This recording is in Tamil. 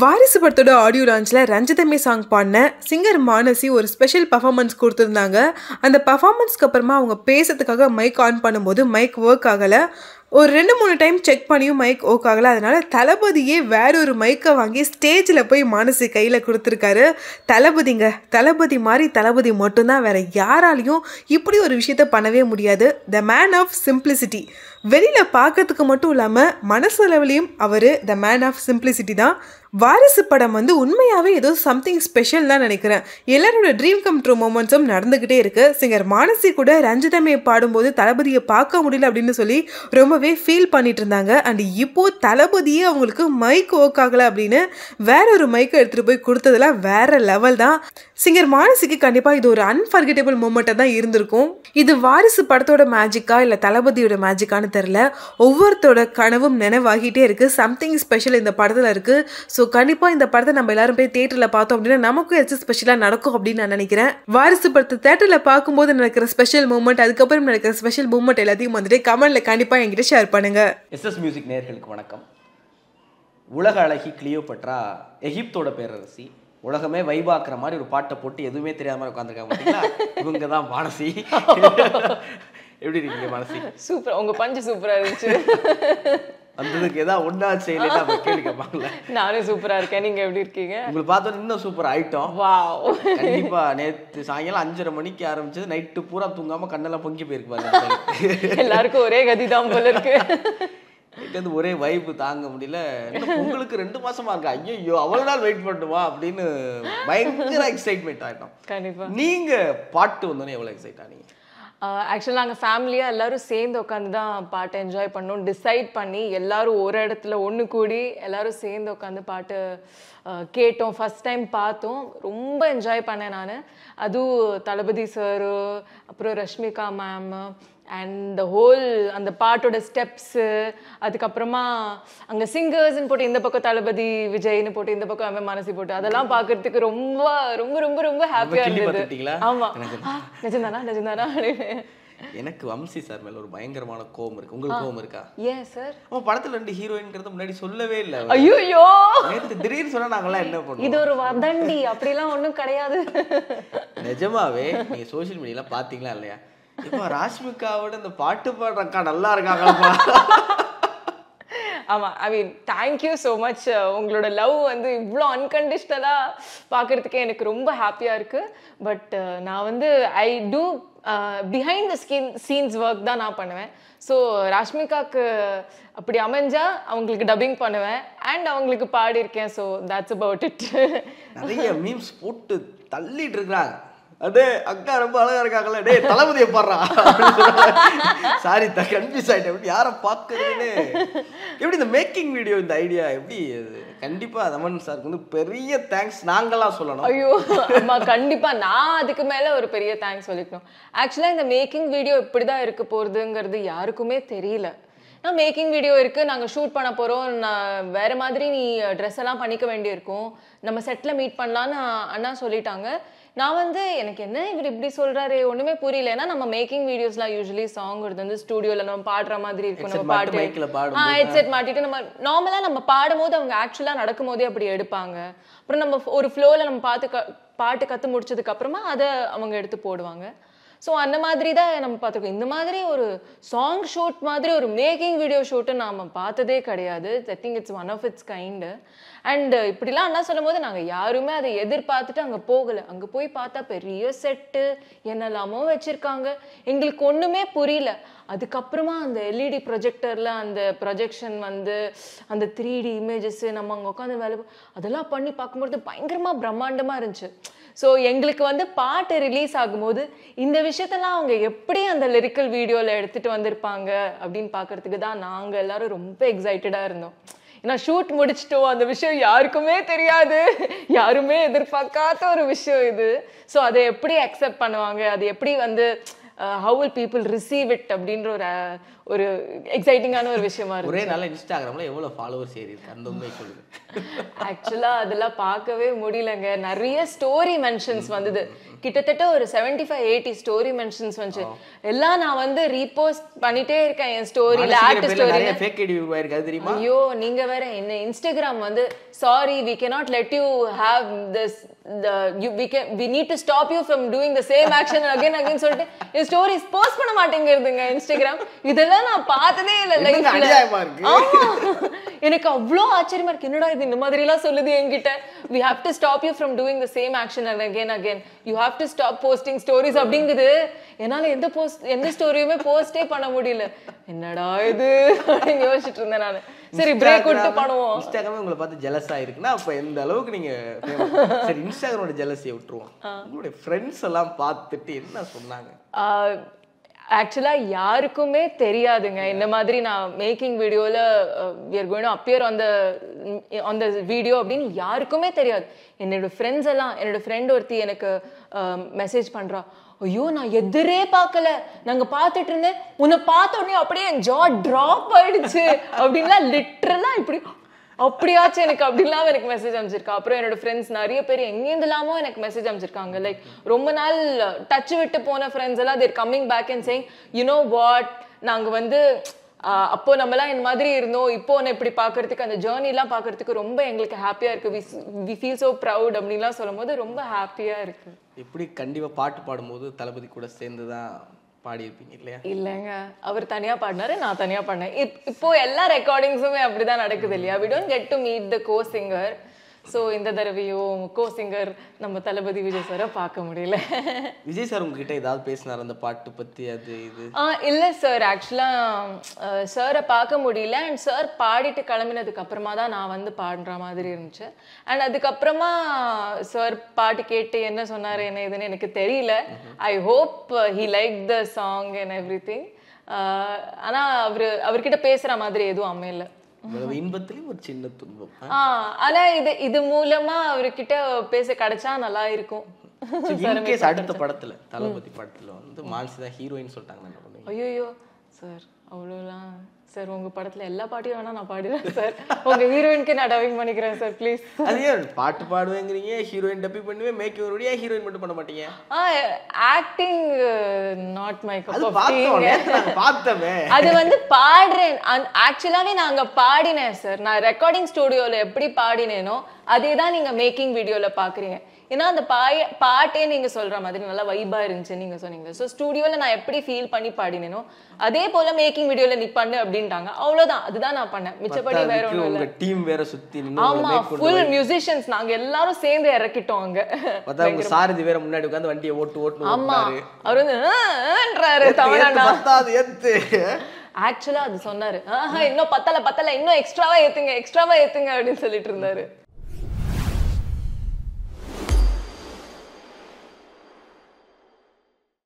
வாரிசு படத்தோட ஆடியோ லான்ச்சில் ரஞ்சிதமே சாங் பாடின சிங்கர் மானசி ஒரு ஸ்பெஷல் பர்ஃபார்மன்ஸ் கொடுத்துருந்தாங்க. அந்த பர்ஃபார்மன்ஸ்க்கு அப்புறமா அவங்க பேசுறதுக்காக மைக் ஆன் பண்ணும்போது மைக் ஒர்க் ஆகலை. ஒரு ரெண்டு மூணு டைம் செக் பண்ணியும் மைக் ஒர்க் ஆகலை. அதனால் தளபதியே வேற ஒரு மைக்கை வாங்கி ஸ்டேஜில் போய் மானசி கையில் கொடுத்துருக்காரு. தளபதிங்க தளபதி மாதிரி தளபதி மட்டும்தான். வேற யாராலையும் இப்படி ஒரு விஷயத்த பண்ணவே முடியாது. த மேன் ஆஃப் சிம்பிளிசிட்டி வெளியில் பார்க்கறதுக்கு மட்டும் இல்லாமல் மனசளவுலேயும் அவர் த மேன் ஆஃப் சிம்பிளிசிட்டி தான். வாரிசு படம் வந்து உண்மையாகவே ஏதோ சம்திங் ஸ்பெஷல் தான் நினைக்கிறேன். எல்லாரோட ட்ரீம் கம் ட்ரூ மூமெண்ட்ஸும் நடந்துக்கிட்டே இருக்கு. சிங்கர் மானசி கூட ரஞ்சிதமே பாடும்போது தளபதியை பார்க்க முடியல அப்படின்னு சொல்லி ரொம்பவே ஃபீல் பண்ணிட்டு இருந்தாங்க. அண்ட் இப்போ தளபதியே அவங்களுக்கு மைக் ஒர்க் ஆகலை அப்படின்னு வேற ஒரு மைக்கை எடுத்துகிட்டு போய் கொடுத்ததுலாம் வேற லெவல் தான். சிங்கர் மானசிக்கு கண்டிப்பாக இது ஒரு அன்ஃபர்கெட்டபிள் மூமெண்ட்டாக தான் இருந்திருக்கும். இது வாரிசு படத்தோட மேஜிக்கா இல்லை தளபதியோட மேஜிக்கான்னு தெரில ஒவ்வொருத்தோட கனவும் நினைவாகிட்டே இருக்கு. சம்திங் ஸ்பெஷல் இந்த படத்தில் இருக்குது ஸோ கண்டிப்பாக இந்த படத்தை நம்ம எல்லாரும் போய் தேட்டரில் பார்த்தோம் அப்படின்னா நமக்கும் ஏதாச்சும் ஸ்பெஷலாக நடக்கும் அப்படின்னு நான் நினைக்கிறேன். வாரிசு படத்தை தேட்டரில் பார்க்கும்போது நடக்கிற ஸ்பெஷல் மூமெண்ட் அதுக்கப்புறம் நடக்கிற ஸ்பெஷல் மூமெண்ட் எல்லாத்தையும் வந்துட்டு கமெண்ட்ல கண்டிப்பாக என்கிட்ட ஷேர் பண்ணுங்க. எஸ்எஸ் மியூசிக் நேயர்களுக்கு வணக்கம். உலக அழகி கிளியோபட்ரா எகிப்தோட பேரரசி உலகமே வைபாக்குற மாதிரி ஒரு பாட்டை போட்டு எதுவுமே தெரியாத மாதிரி உட்காந்துருக்காங்க பார்த்தீங்களா இவங்க தான் மானசி எப்படி இருக்கீங்க மானசி சூப்பர். உங்க பஞ்சு சூப்பரா இருந்துச்சு. வந்ததுக்கு ஏதாவது ஒன்றா செய்யலைன்னா அப்போ கேள்வி கேட்பாங்களே நானும் சூப்பரா இருக்கேன். நீங்க எப்படி இருக்கீங்க? உங்களை பார்த்தோன்னே இன்னும் சூப்பர் ஆயிட்டோம். வாவ். கண்டிப்பா நேத்து சாயங்காலம் அஞ்சரை மணிக்கு ஆரம்பிச்சது. நைட்டு பூரா தூங்காம கண்ணெல்லாம் பொங்கி போயிருக்கு பாருங்க எல்லாருக்கும் ஒரே கதிதான் போல இருக்கு. வந்து ஒரே வைப்பு தாங்க முடியல. உங்களுக்கு ரெண்டு மாசமா இருக்கா. ஐயோ அவ்வளவு நாள் வெயிட் பண்ணுமா அப்படின்னு பயங்கர எக்ஸைட்மெண்ட் ஆயிட்டோம். கண்டிப்பா. நீங்க பாட்டு வந்தோன்னே எவ்வளவு எக்ஸைட் ஆனீங்க? ஆக்சுவலாக நாங்கள் ஃபேமிலியாக எல்லாரும் சேர்ந்து உட்காந்து தான் பாட்டை என்ஜாய் பண்ணோம். டிசைட் பண்ணி எல்லோரும் ஒரு இடத்துல ஒன்று கூடி எல்லோரும் சேர்ந்து உட்காந்து பாட்டு கேட்டோம். ஃபஸ்ட் டைம் பார்த்தோம். ரொம்ப என்ஜாய் பண்ணேன் நான். அதுவும் தளபதி சாரு அப்புறம் ரஷ்மிகா மேம் அண்ட் ஹோல் அந்த பாட்டோட ஸ்டெப்ஸு அதுக்கப்புறமா அங்கே சிங்கர்ஸ்னு போட்டு இந்த பக்கம் தளபதி விஜய்னு போட்டு இந்த பக்கம் அவன் மனசு போட்டு அதெல்லாம் பார்க்கறதுக்கு ரொம்ப ரொம்ப ரொம்ப ரொம்ப ஹாப்பியாக இருந்தது. பார்த்துட்டீங்களா? ஆமா. ஆ, நிஜம்தானா? நிஜம்தானா? எனக்கு வம்சி சார் மேல ஒரு பயங்கரமான கோவம் இருக்கு. உங்களுக்கு கோவம் இருக்கா? ஏன் சார் அவன் படத்துல ரெண்டு ஹீரோயின்ங்கிறது முன்னாடி சொல்லவே இல்ல ஐயோ நேத்து திடீர்னு சொன்னா நாங்கெல்லாம் என்ன இது பண்ணுவோம் ஒரு வதண்டி அப்படிலாம் ஒண்ணும் கிடையாது. நிஜமாவே நீங்க சோஷியல் மீடியால பாத்தீங்களா இல்லையா? இப்போ ராஷ்மிகாவோட இந்த பாட்டு பாடுற அக்கா நல்லா இருக்காங்கப்பா ஆமா I mean thank you so much உங்களோட லவ் வந்து இவ்வளோ அன்கண்டிஷ்னலாக பார்க்கறதுக்கே எனக்கு ரொம்ப ஹாப்பியாக இருக்கு. பட் நான் வந்து I do behind the skin scenes work தான் நான் பண்ணுவேன். ஸோ ராஷ்மிகாக்கு அப்படி அமைஞ்சா அவங்களுக்கு டப்பிங் பண்ணுவேன். அண்ட் அவங்களுக்கு பாடியிருக்கேன். So that's about it. நிறைய மீம்ஸ் போட்டு தள்ளிட்டு இருக்கிறாங்க. அடே அக்கா ரொம்ப அழகா இருக்காங்கல்ல டேய் தளபதியை பாடுறா. சாரி த கன்ஃபியூஸ் ஆயிட்டேன். எப்படி யாரை பார்க்கறதுன்னு. எப்படி இந்த மேக்கிங் வீடியோ இந்த ஐடியா எப்படி அது கண்டிப்பா ரமன் சாருக்கு வந்து பெரிய தேங்க்ஸ் நாங்களாம் சொல்லணும். ஐயோ அம்மா கண்டிப்பா நான் அதுக்கு மேல ஒரு பெரிய தேங்க்ஸ் சொல்லிக்கணும். ஆக்சுவலா இந்த மேக்கிங் வீடியோ இப்படிதான் இருக்க போறதுங்கிறது யாருக்குமே தெரியல. நான் மேக்கிங் வீடியோ இருக்கு. நாங்க ஷூட் பண்ண போறோம். நான் வேற மாதிரி நீ ட்ரெஸ் எல்லாம் பண்ணிக்க வேண்டியிருக்கும். நம்ம செட்ல மீட் பண்ணலாம்னு அண்ணா சொல்லிட்டாங்க. நான் வந்து எனக்கு என்ன இவர் இப்படி சொல்றாரு? ஒண்ணுமே புரியல. ஏன்னா நம்ம மேக்கிங் வீடியோஸ்லாம் யூஸ்வலி சாங் வந்து ஸ்டூடியோல நம்ம பாடுற மாதிரி இருக்கும் நம்ம பாட்டு. ஆ ஹெட்செட் மாட்டிட்டு நம்ம நார்மலாக நம்ம பாடும்போது அவங்க ஆக்சுவலாக நடக்கும்போதே அப்படி எடுப்பாங்க. அப்புறம் நம்ம ஒரு ஃப்ளோவில் நம்ம பார்த்து க பாட்டு கற்று முடிச்சதுக்கு அப்புறமா அதை அவங்க எடுத்து போடுவாங்க. ஸோ அந்த மாதிரி தான் நம்ம பார்த்துருக்கோம். இந்த மாதிரி ஒரு சாங் ஷூட் மாதிரி ஒரு மேக்கிங் வீடியோ ஷூட்டு நாம் பார்த்ததே கிடையாது. I think it's one of its kind and இப்படிலாம் அண்ணா சொல்லும் போது நாங்கள் யாருமே அதை எதிர்பார்த்துட்டு அங்கே போகலை. அங்கே போய் பார்த்தா பெரிய செட்டு என்னெல்லாமோ வச்சுருக்காங்க. எங்களுக்கு ஒன்றுமே புரியல. அதுக்கப்புறமா அந்த எல்இடி ப்ரொஜெக்டரில் அந்த ப்ரொஜெக்ஷன் வந்து அந்த த்ரீ டி இமேஜஸ் நம்ம அங்கே உட்காந்து வேலை அதெல்லாம் பண்ணி பார்க்கும்போது பயங்கரமாக பிரம்மாண்டமாக இருந்துச்சு. ஸோ எங்களுக்கு வந்து பாட்டு ரிலீஸ் ஆகும்போது இந்த விஷயத்தெல்லாம் அவங்க எப்படி அந்த லிரிக்கல் வீடியோவில் எடுத்துகிட்டு வந்திருப்பாங்க அப்படின்னு பார்க்கறதுக்கு தான் நாங்கள் எல்லாரும் ரொம்ப எக்ஸைட்டடாக இருந்தோம். ஏன்னா ஷூட் முடிச்சிட்டோம் அந்த விஷயம் யாருக்குமே தெரியாது. யாருமே எதிர்பார்க்காத ஒரு விஷயம் இது. ஸோ அதை எப்படி அக்செப்ட் பண்ணுவாங்க? அது எப்படி வந்து how will people receive it அப்படின்ற ஒரு அஹ், ஒரு எக்ஸைட்டிங்கான ஒரு விஷயமா இருக்கு ஒரே நாள் இன்ஸ்டாகிராம்ல எவ்வளவு ஃபாலோவர்ஸ் ஏறி அந்த உண்மையை சொல்லுங்க. ஆக்சுவலா அதெல்லாம் பார்க்கவே முடியலங்க. நிறைய ஸ்டோரி மென்ஷன்ஸ் வந்தது. கிட்டத்தட்ட ஒரு 75 ஃபைவ் எயிட்டி ஸ்டோரி மென்ஷன்ஸ் வந்துச்சு எல்லாம் நான் வந்து ரீபோஸ்ட் பண்ணிட்டே இருக்கேன் என் ஸ்டோரியில மனசுங்கிற ஆக்ட் பேர்ல ஸ்டோரி நிறைய ஃபேக் ஐடி உருவாயிருக்கு அது தெரியுமா? ஐயோ நீங்க வேற என்ன இன்ஸ்டாகிராம் வந்து sorry we cannot let you have this the you we can we need to stop you from doing the same action again again சொல்லிட்டு என் ஸ்டோரிஸ் போஸ்ட் பண்ண மாட்டேங்கிறதுங்க இன்ஸ்டாகிராம் இதெல்லாம் நான் பார்த்ததே இல்ல லைஃப்ல? ஆமா. எனக்கு அவ்வளோ ஆச்சரியமா இருக்கு. என்னடா இது இந்த மாதிரி எல்லாம் சொல்லுது என்கிட்ட. We have to stop you from doing the same action and again again. You have to stop posting stories அப்படிங்குது. என்னால எந்த போஸ்ட் எந்த ஸ்டோரியுமே போஸ்டே பண்ண முடியல. என்னடா இது? அப்படின்னு யோசிச்சுட்டு இருந்தேன் நானு. சரி பிரேக் விட்டு பண்ணுவோம். இன்ஸ்டாகிராம் உங்களை பார்த்து ஜெலஸ் ஆயிருக்குன்னா அப்ப எந்த அளவுக்கு நீங்க. சரி இன்ஸ்டாகிராமோட ஜெலஸியை விட்டுருவோம். உங்களுடைய ஃப்ரெண்ட்ஸ் எல்லாம் பார்த்துட்டு என்ன சொன்னாங்க? ஆக்சுவலா யாருக்குமே தெரியாதுங்க. இந்த மாதிரி நான் மேக்கிங் வீடியோல we are going to appear on the video அப்படின்னு யாருக்குமே தெரியாது. என்னோட ஃப்ரெண்ட்ஸ் எல்லாம் என்னோட ஃப்ரெண்ட் ஒருத்தி எனக்கு மெசேஜ் பண்றா ஐயோ நான் எதிரே பார்க்கல. நாங்க பார்த்துட்டு இருந்தேன். உன்னை பார்த்த உடனே அப்படியே என் ஜா ட்ராப் ஆயிடுச்சு. அப்படின்லாம் லிட்டரலா இப்படி அப்படியாச்சும் எனக்கு அப்படிலாம் எனக்கு மெசேஜ் அமைச்சிருக்கா அப்புறம் என்னோட ஃப்ரெண்ட்ஸ் நிறைய பேர் எங்கேருந்துலாமோ எனக்கு மெசேஜ் அமைச்சிருக்காங்க லைக் ரொம்ப நாள் டச் விட்டு போன ஃப்ரெண்ட்ஸ் எல்லாம் they're coming back and sang you know what நாங்க வந்து அப்போ நம்மலாம் இந்த மாதிரி இருந்தோம். இப்போ உன்னை இப்படி பார்க்கறதுக்கு அந்த ஜேர்னிலாம் பார்க்கறதுக்கு ரொம்ப எங்களுக்கு ஹாப்பியா இருக்கு. வி ஃபீல் ஸோ ப்ரவுட் அப்படின்லாம் சொல்லும்போது ரொம்ப ஹாப்பியா இருக்கு. எப்படி கண்டிப்பா பாட்டு பாடும்போது தளபதி கூட சேர்ந்து தான் பாடியிருப்பீங்க இல்லையா? இல்லைங்க. அவர் தனியா பாடினாரு நான் தனியா பாடினேன். இப்- இப்போ எல்லா ரெக்கார்டிங்ஸுமே அப்படிதான் நடக்குது இல்லையா? We don't get to meet the co singer so இந்த தடவையும் கோ சிங்கர் நம்ம தளபதி விஜய் சாரை பார்க்க முடியல. விஜய் சார் உங்ககிட்ட ஏதாவது பேசினார்? அந்த பாட்டு பத்தி அது இது? ஆ இல்லை சார். ஆக்சுவலாக சாரை பார்க்க முடியல. அண்ட் சார் பாடிட்டு கிளம்பினதுக்கு அப்புறமா தான் நான் வந்து பாடுற மாதிரி இருந்துச்சு. அண்ட் அதுக்கப்புறமா சார் பாட்டு கேட்டு என்ன சொன்னார் என்ன இதுன்னு எனக்கு தெரியல. I hope he like the song and everything ஆனால் அவர் அவர்கிட்ட பேசுகிற மாதிரி எதுவும் அமையல. இவ்வளவு இன்பத்திலையும் ஒரு சின்ன துன்பம். ஆனா இது இது மூலமா அவர்கிட்ட பேச கிடைச்சா நல்லா இருக்கும். அடுத்த படத்துல தளபதி படத்துல வந்து மான்சி தான் ஹீரோயின் சொல்லிட்டாங்க ஐயோ சார் அவ்வளோலாம் சார் உங்க படத்துல எல்லா பாட்டையும் வேணா நான் பாடிடுறேன் சார். உங்க ஹீரோயினுக்கு நான் டப்பிங் பண்ணிக்கிறேன் சார் ப்ளீஸ் அது பாட்டு பாடுவேங்கிறீங்க ஹீரோயின் டப்பி பண்ணுவேன் மேக் ஒரு ஏன் ஹீரோயின் மட்டும் பண்ண மாட்டீங்க? Acting not my cup of பார்த்தோம் அது வந்து பாடுறேன். ஆக்சுவலாவே நாங்க பாடினேன் சார் நான் ரெக்கார்டிங் ஸ்டுடியோல எப்படி பாடினேனோ அதே தான் நீங்க மேக்கிங் வீடியோல பாக்குறீங்க. ஏன்னா அந்த பாய பாட்டே நீங்க சொல்ற மாதிரி நல்லா வைபா இருந்துச்சு நீங்க சொன்னீங்க. ஸோ ஸ்டுடியோல நான் எப்படி ஃபீல் பண்ணி பாடினேனோ அதே போல மேக்கிங் வீடியோல நீ பண்ணு அப்படின்ட்டாங்க. அவ்வளவுதான். அதுதான் நான் பண்ணேன். மிச்சப்படி வேற இல்ல உங்க டீம் வேற சுத்தி நின்னு உங்களை ஆமா make கொண்டு ஃபுல் மியூசிஷியன்ஸ் நாங்க எல்லாரும் சேர்ந்து இறக்கிட்டோம் அங்க. பார்த்தா சாரதி வேற முன்னாடி உட்கார்ந்து வண்டியை ஓட்டு ஓட்டு ஆமா. அவர் வந்து "ஆ, ஆன்றாரு ஏத்து, தமிழண்ணா பத்தாது எத்து. ஆக்சுவலா அது சொன்னாரு. ஆஹா இன்னும் பத்தல பத்தல. இன்னும் எக்ஸ்ட்ராவா ஏத்துங்க எக்ஸ்ட்ராவா ஏத்துங்க அப்படின்னு சொல்லிட்டு இருந்தாரு.